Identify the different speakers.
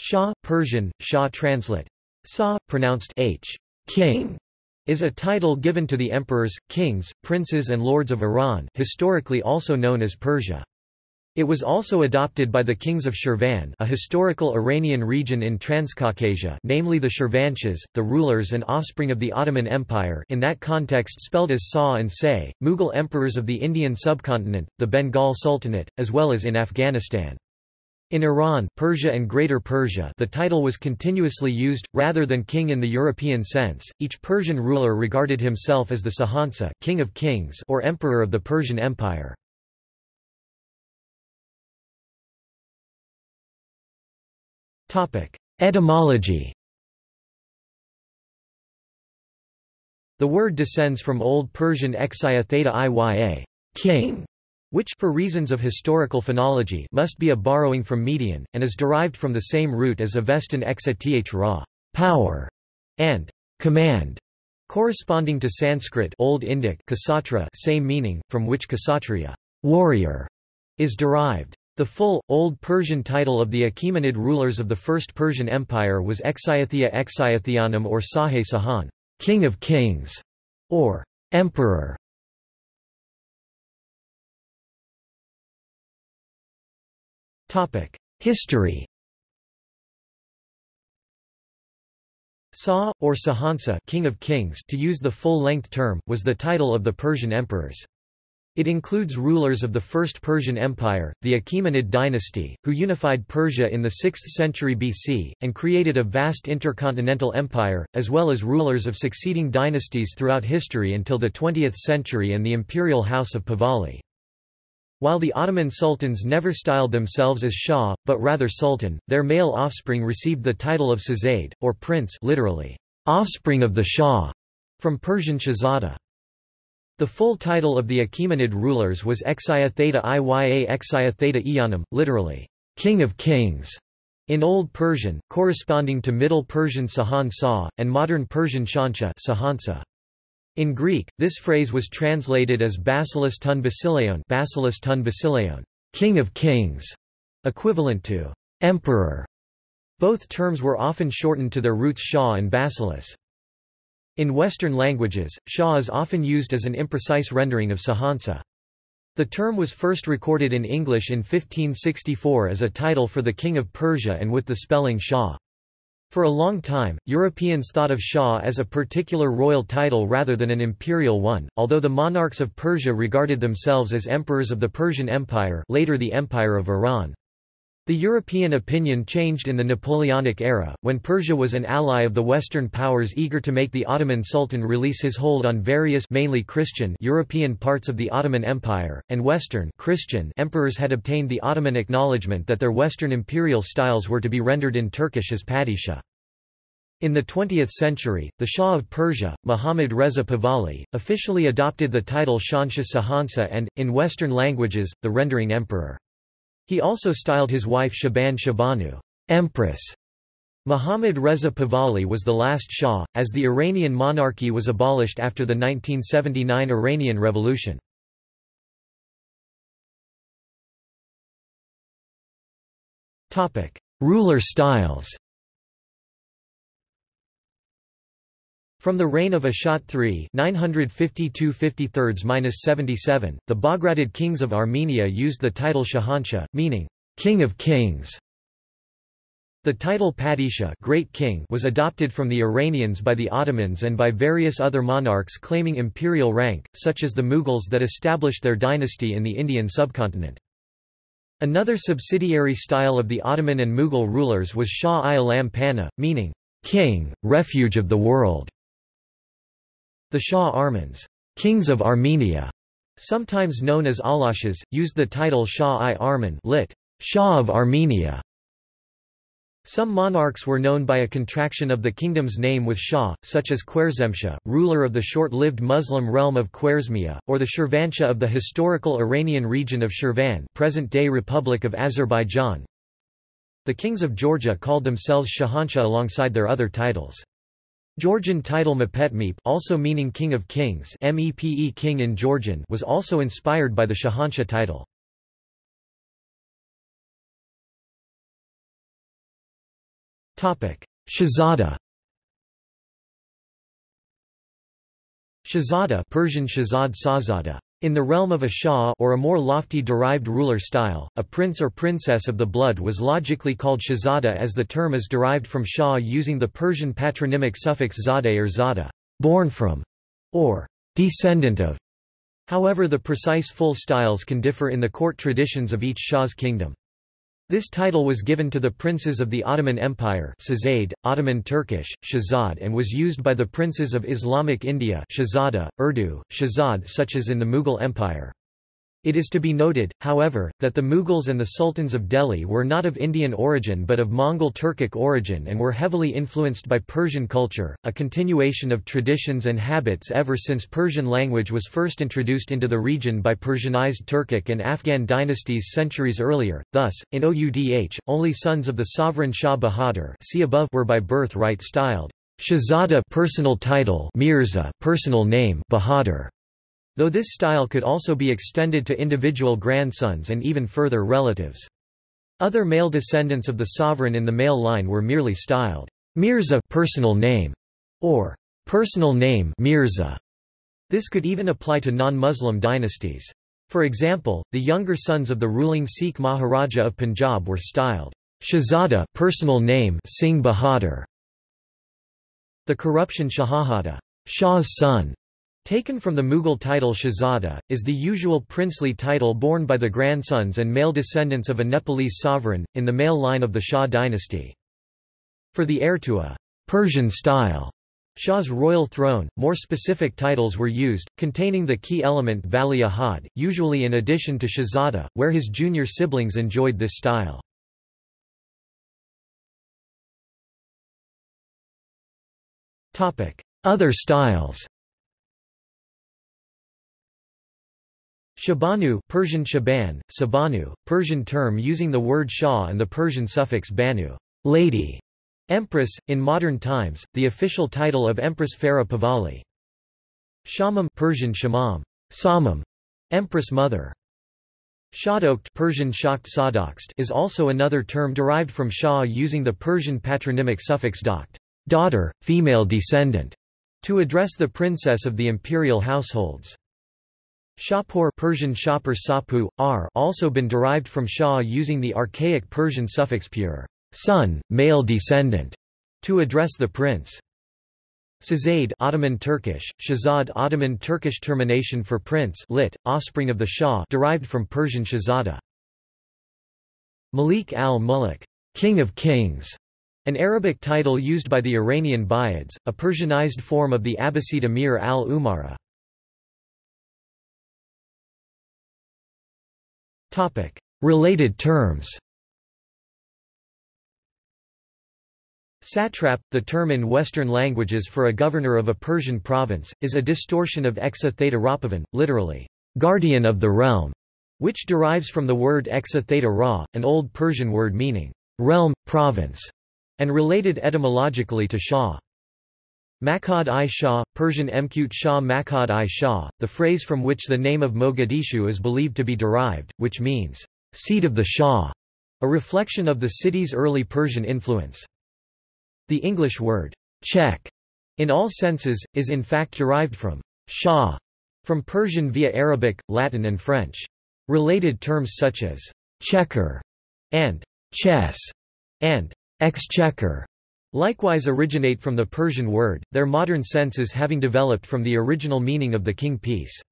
Speaker 1: Shah, Persian, Shah translate. Sa, pronounced h, king, is a title given to the emperors, kings, princes and lords of Iran, historically also known as Persia. It was also adopted by the kings of Shirvan a historical Iranian region in Transcaucasia namely the Shirvanshahs, the rulers and offspring of the Ottoman Empire in that context spelled as Sa and Say, Mughal emperors of the Indian subcontinent, the Bengal Sultanate, as well as in Afghanistan. In Iran, Persia and Greater Persia the title was continuously used, rather than king in the European sense. Each Persian ruler regarded himself as the Sahansa king of kings or emperor of the Persian Empire. Etymology The word descends from Old Persian exia theta iya king, which for reasons of historical phonology must be a borrowing from Median, and is derived from the same root as Avestan exeth ra power, and command, corresponding to Sanskrit Old Indic kasatra same meaning, from which kasatriya warrior, is derived. The full, Old Persian title of the Achaemenid rulers of the First Persian Empire was Exyathia Exyathyanum or Sahe Sahan, King of Kings, or Emperor. History Sa, or Sahansa King of Kings to use the full-length term, was the title of the Persian emperors. It includes rulers of the First Persian Empire, the Achaemenid dynasty, who unified Persia in the 6th century BC, and created a vast intercontinental empire, as well as rulers of succeeding dynasties throughout history until the 20th century and the imperial house of Pahlavi. While the Ottoman sultans never styled themselves as Shah, but rather Sultan, their male offspring received the title of Shahzade, or prince literally, offspring of the Shah, from Persian Shahzada. The full title of the Achaemenid rulers was Exia Theta Iya Exia Theta Iyanum, literally, King of Kings, in Old Persian, corresponding to Middle Persian Sahan Sa, and Modern Persian Shansha Sahansa. In Greek, this phrase was translated as Basileus ton Basileon, Basileus ton Basileon, King of Kings, equivalent to Emperor. Both terms were often shortened to their roots Shah and Basileus. In Western languages, Shah is often used as an imprecise rendering of Sahansa. The term was first recorded in English in 1564 as a title for the King of Persia and with the spelling Shah. For a long time, Europeans thought of Shah as a particular royal title rather than an imperial one, although the monarchs of Persia regarded themselves as emperors of the Persian Empire later the Empire of Iran. The European opinion changed in the Napoleonic era, when Persia was an ally of the Western powers eager to make the Ottoman Sultan release his hold on various mainly Christian European parts of the Ottoman Empire, and Western Christian emperors had obtained the Ottoman acknowledgement that their Western imperial styles were to be rendered in Turkish as Padishah. In the 20th century, the Shah of Persia, Muhammad Reza Pahlavi, officially adopted the title Shansha Sahansa and, in Western languages, the rendering emperor. He also styled his wife Shaban Shabanu, Empress. Muhammad Reza Pahlavi was the last Shah, as the Iranian monarchy was abolished after the 1979 Iranian Revolution. Ruler styles From the reign of Ashot III 952–53–77, the Bagratid kings of Armenia used the title Shahanshah, meaning, ''King of Kings''. The title Padishah Great King was adopted from the Iranians by the Ottomans and by various other monarchs claiming imperial rank, such as the Mughals that established their dynasty in the Indian subcontinent. Another subsidiary style of the Ottoman and Mughal rulers was Shah-i Alam Pana, meaning, ''King, refuge of the world''. The Shah Armans kings of Armenia, sometimes known as Alashas, used the title Shah-i Arman lit. Shah of Armenia. Some monarchs were known by a contraction of the kingdom's name with Shah, such as Khwarezmshah, ruler of the short-lived Muslim realm of Khwarezmia, or the Shirvanshah of the historical Iranian region of Shirvan present-day Republic of Azerbaijan. The kings of Georgia called themselves Shahanshah alongside their other titles. Georgian title Mepetmeep also meaning King of Kings MEPE King in Georgian was also inspired by the Shahanshah title. Shahzada Shahzada Persian Shahzad Sazada. In the realm of a shah or a more lofty derived ruler style, a prince or princess of the blood was logically called Shahzada as the term is derived from shah using the Persian patronymic suffix zadeh or zada, born from, or descendant of. However the precise full styles can differ in the court traditions of each shah's kingdom. This title was given to the princes of the Ottoman Empire Sazade, Ottoman Turkish, Shahzad and was used by the princes of Islamic India Shahzada, Urdu, Shahzad such as in the Mughal Empire. It is to be noted, however, that the Mughals and the sultans of Delhi were not of Indian origin but of Mongol-Turkic origin and were heavily influenced by Persian culture, a continuation of traditions and habits ever since Persian language was first introduced into the region by Persianized Turkic and Afghan dynasties centuries earlier. Thus, in Oudh, only sons of the sovereign Shah Bahadur see above were by birth right styled Shahzada personal title Mirza personal name Bahadur though this style could also be extended to individual grandsons and even further relatives. Other male descendants of the sovereign in the male line were merely styled Mirza personal name or personal name Mirza. This could even apply to non-Muslim dynasties. For example, the younger sons of the ruling Sikh Maharaja of Punjab were styled Shahzada personal name Singh Bahadur. The corruption Shahahada, Shah's son, Taken from the Mughal title Shahzada, is the usual princely title borne by the grandsons and male descendants of a Nepalese sovereign, in the male line of the Shah dynasty. For the heir to a Persian-style Shah's royal throne, more specific titles were used, containing the key element Vali Ahad, usually in addition to Shahzada, where his junior siblings enjoyed this style. Other styles Shabanu Persian Shaban, Sabanu, Persian term using the word Shah and the Persian suffix banu lady", Empress, in modern times, the official title of Empress Farah Pahlavi. Shamam Persian Shamam, Samam, Empress Mother. Shadokht Persian Shakht Sadokht is also another term derived from Shah using the Persian patronymic suffix dokht, daughter, female descendant, to address the princess of the imperial households. Shapur Persian shapur sapu, r also been derived from Shah using the archaic Persian suffix pure son, male descendant, to address the prince. Sazade Ottoman Turkish, Shahzad Ottoman Turkish termination for prince lit, offspring of the Shah derived from Persian Shahzada. Malik al-Muluk, King of Kings, an Arabic title used by the Iranian Buyids, a Persianized form of the Abbasid Emir al-Umara. Related terms Satrap, the term in Western languages for a governor of a Persian province, is a distortion of exa theta rapavan, literally, guardian of the realm, which derives from the word exa theta ra, an Old Persian word meaning realm, province, and related etymologically to Shah. Makhad-i-Shah, Persian Mqt Shah Makhad-i-Shah, the phrase from which the name of Mogadishu is believed to be derived, which means, seat of the Shah, a reflection of the city's early Persian influence. The English word, check, in all senses, is in fact derived from Shah, from Persian via Arabic, Latin and French. Related terms such as checker and chess and exchequer likewise originate from the Persian word, their modern senses having developed from the original meaning of the king piece.